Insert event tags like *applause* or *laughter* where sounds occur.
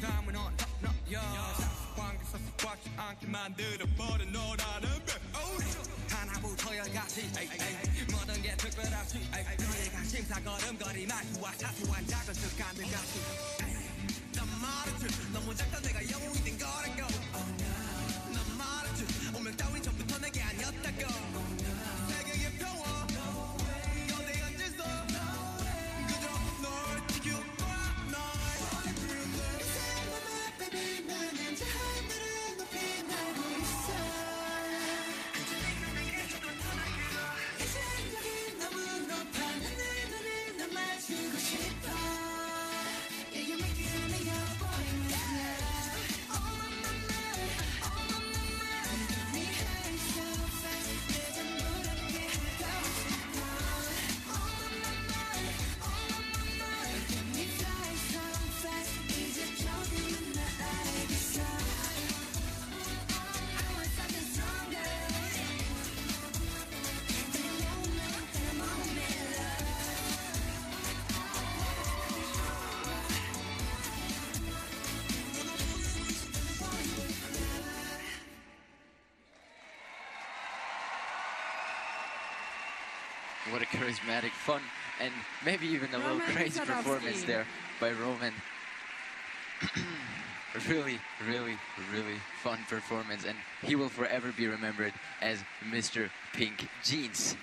삶은 언덕너여 상습관계서 습관치 않게 만들어버린 너라는 배 하나부터열 같이 모든 게 특별하지 너희가 심사 걸음걸이 말투와 사소한 작은 습관들 같이 난 말했지 너무 작다 내가 영웅이 된 거래 What a charismatic, fun, and maybe even a little crazy Sadovsky. performance there by Roman. *clears throat* really, really, really fun performance, and he will forever be remembered as Mr. Pink Jeans.